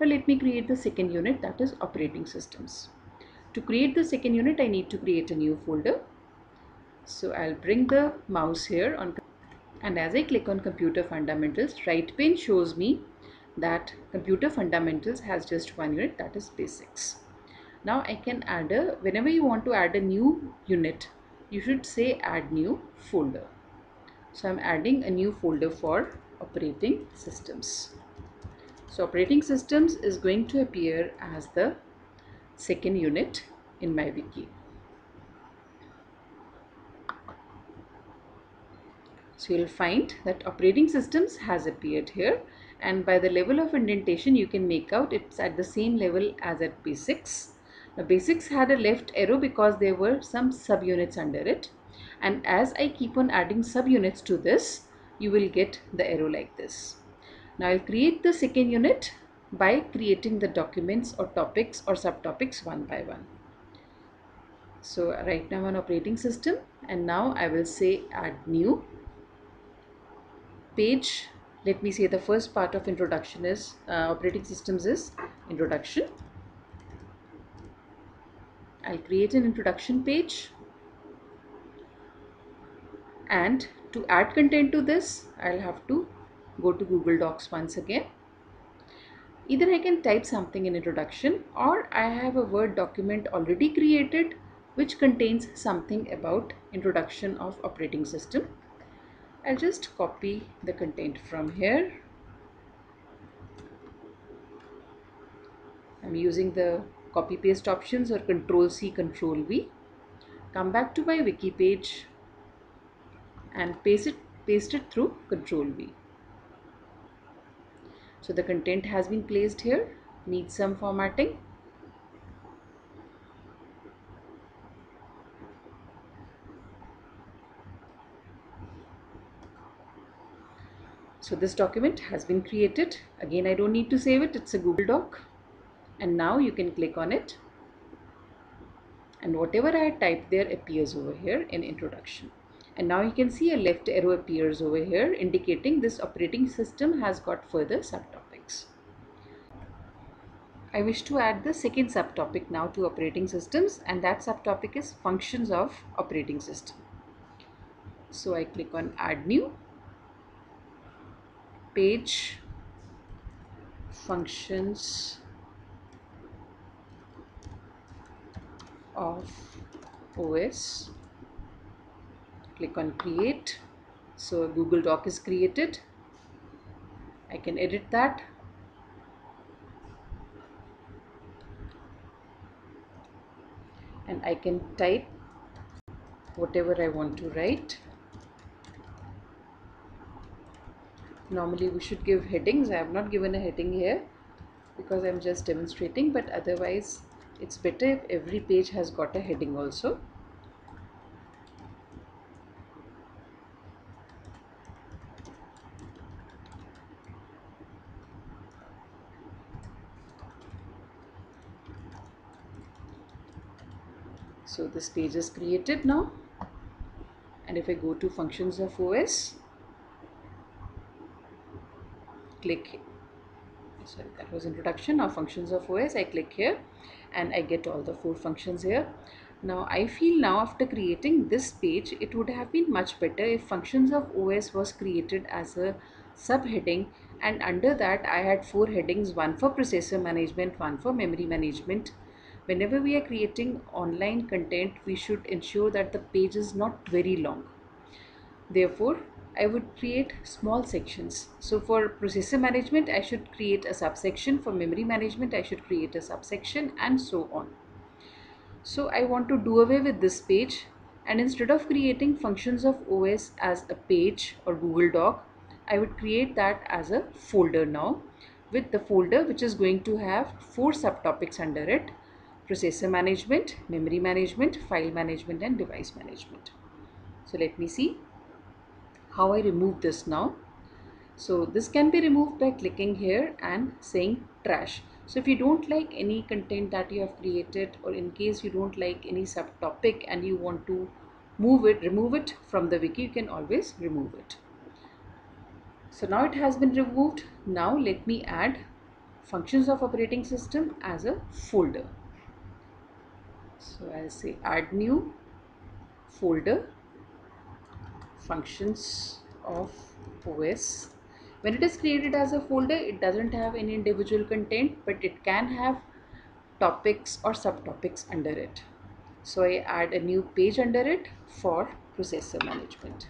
Now let me create the second unit that is operating systems. To create the second unit I need to create a new folder. So I'll bring the mouse here on and as I click on computer fundamentals right pane shows me that computer fundamentals has just one unit that is basics. Now I can add a whenever you want to add a new unit you should say add new folder. So I'm adding a new folder for operating systems. So operating systems is going to appear as the second unit in my wiki. So you'll find that operating systems has appeared here and by the level of indentation you can make out it's at the same level as at basics. Now basics had a left arrow because there were some subunits under it and as I keep on adding subunits to this you will get the arrow like this. Now I'll create the second unit by creating the documents or topics or subtopics one by one. So right now on operating system and now I will say add new page. Let me say the first part of introduction is uh, operating systems is introduction. I'll create an introduction page and to add content to this I'll have to go to Google Docs once again. Either I can type something in introduction or I have a Word document already created which contains something about introduction of operating system. I'll just copy the content from here. I'm using the copy paste options or control C control V. Come back to my wiki page and paste it, paste it through control V. So the content has been placed here, needs some formatting. So this document has been created. Again, I don't need to save it. It's a Google Doc. And now you can click on it. And whatever I type there appears over here in introduction and now you can see a left arrow appears over here indicating this operating system has got further subtopics. I wish to add the second subtopic now to operating systems and that subtopic is functions of operating system. So I click on add new page functions of OS click on create. So Google Doc is created. I can edit that. And I can type whatever I want to write. Normally we should give headings. I have not given a heading here because I'm just demonstrating but otherwise it's better if every page has got a heading also so this page is created now. And if I go to functions of OS click sorry that was introduction. Of functions of OS I click here and I get all the four functions here. Now I feel now after creating this page it would have been much better if functions of OS was created as a subheading. And under that I had four headings one for processor management one for memory management whenever we are creating online content we should ensure that the page is not very long. Therefore I would create small sections. So for processor management I should create a subsection. For memory management I should create a subsection and so on. So I want to do away with this page and instead of creating functions of OS as a page or Google Doc I would create that as a folder now with the folder which is going to have four subtopics under it processor management, memory management, file management and device management. So let me see how I remove this now. So this can be removed by clicking here and saying trash. So if you don't like any content that you have created or in case you don't like any subtopic and you want to move it, remove it from the wiki, you can always remove it. So now it has been removed. Now let me add functions of operating system as a folder. So I'll say add new folder functions of OS. When it is created as a folder, it doesn't have any individual content, but it can have topics or subtopics under it. So I add a new page under it for processor management.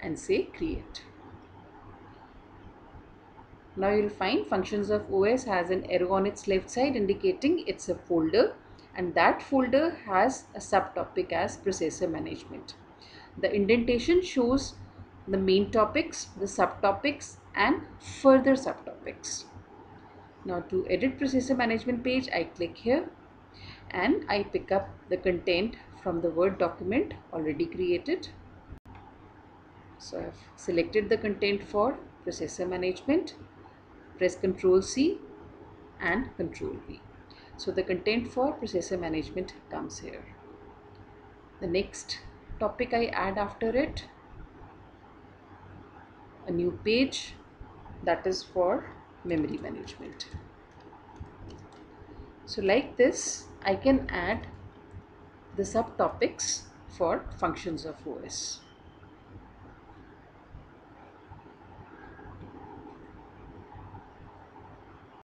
and say create. Now you'll find functions of OS has an arrow on its left side indicating it's a folder and that folder has a subtopic as processor management. The indentation shows the main topics, the subtopics and further subtopics. Now to edit processor management page, I click here and I pick up the content from the Word document already created. So I've selected the content for processor management, press Ctrl C and Ctrl V. So the content for processor management comes here. The next topic I add after it, a new page that is for memory management. So like this, I can add the subtopics for functions of OS.